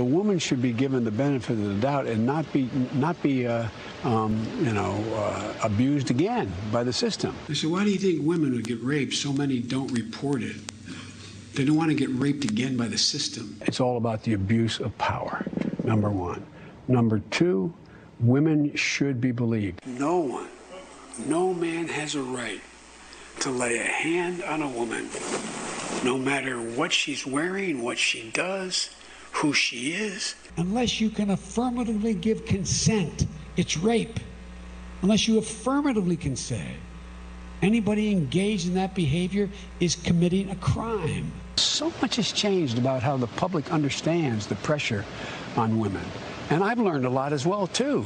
the woman should be given the benefit of the doubt and not be not be uh, um, you know uh, abused again by the system. So why do you think women would get raped? So many don't report it. They don't want to get raped again by the system. It's all about the abuse of power. Number one. Number two, women should be believed. No one, no man has a right to lay a hand on a woman, no matter what she's wearing, what she does, who she is. Unless you can affirmatively give consent, it's rape. Unless you affirmatively consent, anybody engaged in that behavior is committing a crime. So much has changed about how the public understands the pressure on women. And I've learned a lot as well, too.